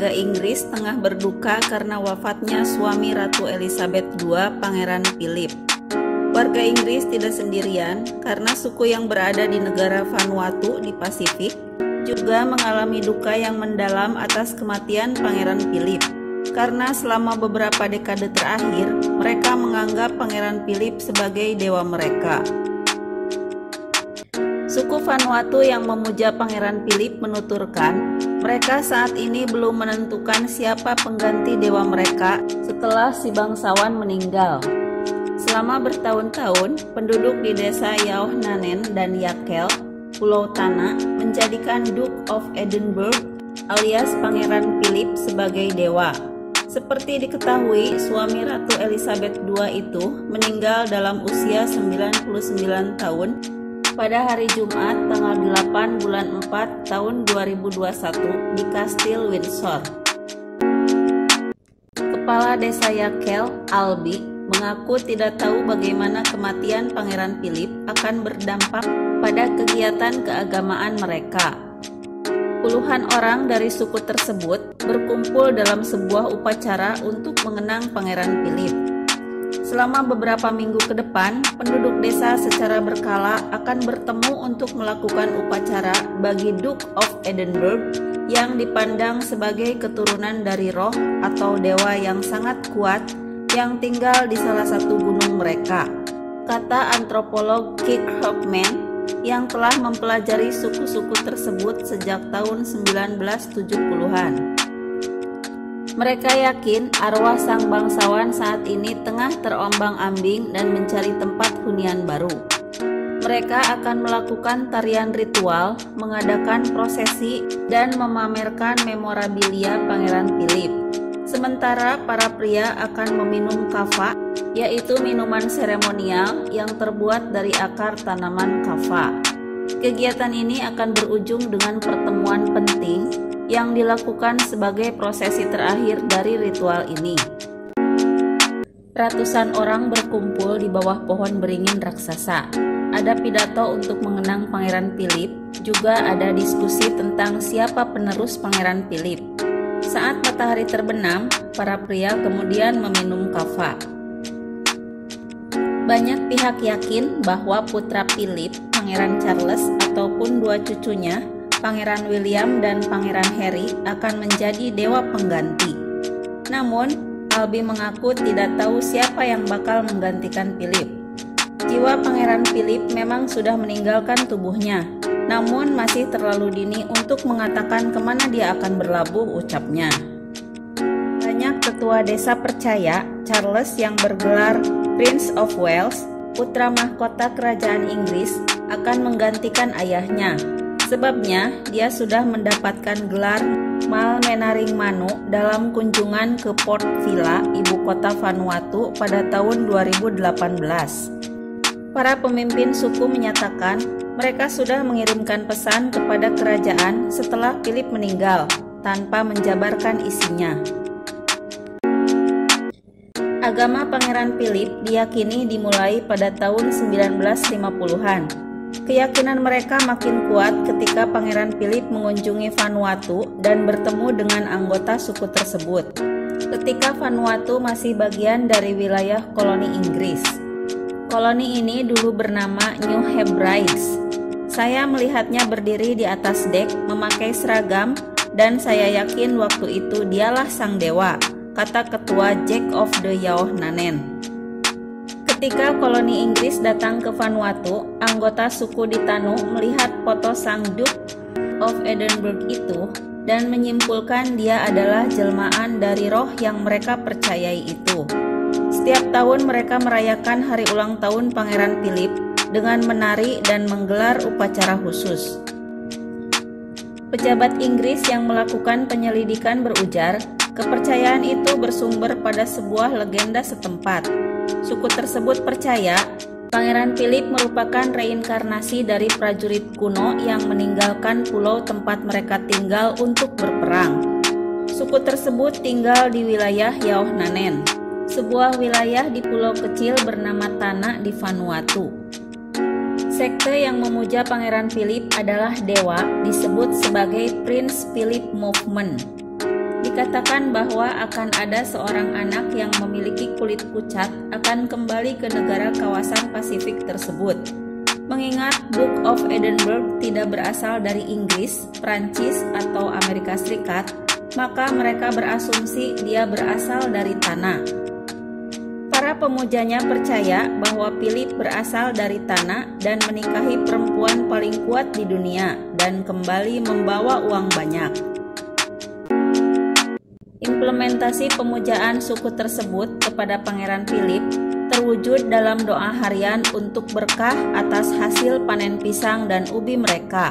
warga Inggris tengah berduka karena wafatnya suami Ratu Elizabeth II, Pangeran Philip. Warga Inggris tidak sendirian karena suku yang berada di negara Vanuatu di Pasifik juga mengalami duka yang mendalam atas kematian Pangeran Philip. Karena selama beberapa dekade terakhir, mereka menganggap Pangeran Philip sebagai dewa mereka. Suku Vanuatu yang memuja Pangeran Philip menuturkan, mereka saat ini belum menentukan siapa pengganti dewa mereka setelah si bangsawan meninggal. Selama bertahun-tahun, penduduk di desa Nanen dan Yakel, Pulau Tana, menjadikan Duke of Edinburgh alias Pangeran Philip sebagai dewa. Seperti diketahui, suami Ratu Elizabeth II itu meninggal dalam usia 99 tahun pada hari Jumat tanggal 8 bulan 4 tahun 2021 di Kastil Windsor. Kepala Desa Yakel, Albi, mengaku tidak tahu bagaimana kematian Pangeran Philip akan berdampak pada kegiatan keagamaan mereka. Puluhan orang dari suku tersebut berkumpul dalam sebuah upacara untuk mengenang Pangeran Philip. Selama beberapa minggu ke depan, penduduk desa secara berkala akan bertemu untuk melakukan upacara bagi Duke of Edinburgh yang dipandang sebagai keturunan dari roh atau dewa yang sangat kuat yang tinggal di salah satu gunung mereka. Kata antropolog Keith Hoffman yang telah mempelajari suku-suku tersebut sejak tahun 1970-an. Mereka yakin arwah sang bangsawan saat ini tengah terombang-ambing dan mencari tempat hunian baru. Mereka akan melakukan tarian ritual, mengadakan prosesi, dan memamerkan memorabilia Pangeran Philip. Sementara para pria akan meminum kava, yaitu minuman seremonial yang terbuat dari akar tanaman kava. Kegiatan ini akan berujung dengan pertemuan penting yang dilakukan sebagai prosesi terakhir dari ritual ini. Ratusan orang berkumpul di bawah pohon beringin raksasa. Ada pidato untuk mengenang Pangeran Philip, juga ada diskusi tentang siapa penerus Pangeran Philip. Saat matahari terbenam, para pria kemudian meminum kava. Banyak pihak yakin bahwa putra Philip, Pangeran Charles, ataupun dua cucunya Pangeran William dan Pangeran Harry akan menjadi dewa pengganti. Namun, Albi mengaku tidak tahu siapa yang bakal menggantikan Philip. Jiwa Pangeran Philip memang sudah meninggalkan tubuhnya, namun masih terlalu dini untuk mengatakan ke mana dia akan berlabuh ucapnya. Banyak ketua desa percaya Charles yang bergelar Prince of Wales, putra mahkota kerajaan Inggris, akan menggantikan ayahnya, Sebabnya, dia sudah mendapatkan gelar Mal Menaring Manu dalam kunjungan ke Port Vila, ibu kota Vanuatu pada tahun 2018. Para pemimpin suku menyatakan mereka sudah mengirimkan pesan kepada kerajaan setelah Philip meninggal tanpa menjabarkan isinya. Agama Pangeran Philip diyakini dimulai pada tahun 1950-an Keyakinan mereka makin kuat ketika Pangeran Philip mengunjungi Vanuatu dan bertemu dengan anggota suku tersebut. Ketika Vanuatu masih bagian dari wilayah koloni Inggris. Koloni ini dulu bernama New Hebrides. Saya melihatnya berdiri di atas dek memakai seragam dan saya yakin waktu itu dialah sang dewa, kata ketua Jack of the Nanen. Ketika koloni Inggris datang ke Vanuatu, anggota suku di Tanu melihat foto sang Duke of Edinburgh itu dan menyimpulkan dia adalah jelmaan dari roh yang mereka percayai itu. Setiap tahun mereka merayakan hari ulang tahun Pangeran Philip dengan menari dan menggelar upacara khusus. Pejabat Inggris yang melakukan penyelidikan berujar, kepercayaan itu bersumber pada sebuah legenda setempat Suku tersebut percaya Pangeran Philip merupakan reinkarnasi dari prajurit kuno yang meninggalkan pulau tempat mereka tinggal untuk berperang. Suku tersebut tinggal di wilayah Yaohnanen, sebuah wilayah di pulau kecil bernama Tanah di Vanuatu. Sekte yang memuja Pangeran Philip adalah dewa disebut sebagai Prince Philip Movement. Dikatakan bahwa akan ada seorang anak yang memiliki kulit pucat akan kembali ke negara kawasan Pasifik tersebut. Mengingat Book of Edinburgh tidak berasal dari Inggris, Prancis, atau Amerika Serikat, maka mereka berasumsi dia berasal dari tanah. Para pemujanya percaya bahwa Philip berasal dari tanah dan menikahi perempuan paling kuat di dunia dan kembali membawa uang banyak. Implementasi pemujaan suku tersebut kepada Pangeran Philip terwujud dalam doa harian untuk berkah atas hasil panen pisang dan ubi mereka.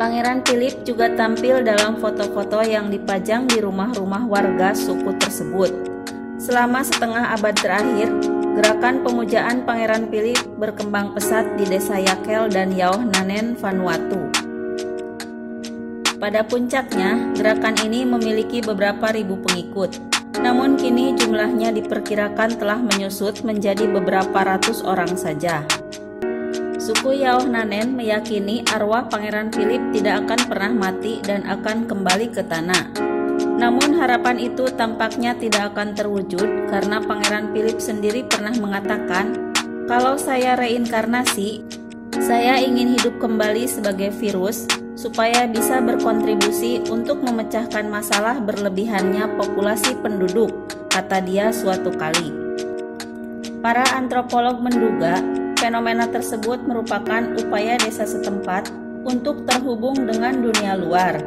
Pangeran Philip juga tampil dalam foto-foto yang dipajang di rumah-rumah warga suku tersebut. Selama setengah abad terakhir, gerakan pemujaan Pangeran Philip berkembang pesat di desa Yakel dan Yauh Nanen, Vanuatu. Pada puncaknya, gerakan ini memiliki beberapa ribu pengikut. Namun kini jumlahnya diperkirakan telah menyusut menjadi beberapa ratus orang saja. Suku Yao Nanen meyakini arwah Pangeran Philip tidak akan pernah mati dan akan kembali ke tanah. Namun harapan itu tampaknya tidak akan terwujud karena Pangeran Philip sendiri pernah mengatakan, "Kalau saya reinkarnasi, saya ingin hidup kembali sebagai virus supaya bisa berkontribusi untuk memecahkan masalah berlebihannya populasi penduduk, kata dia suatu kali. Para antropolog menduga fenomena tersebut merupakan upaya desa setempat untuk terhubung dengan dunia luar.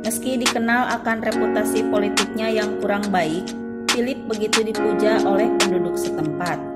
Meski dikenal akan reputasi politiknya yang kurang baik, Philip begitu dipuja oleh penduduk setempat.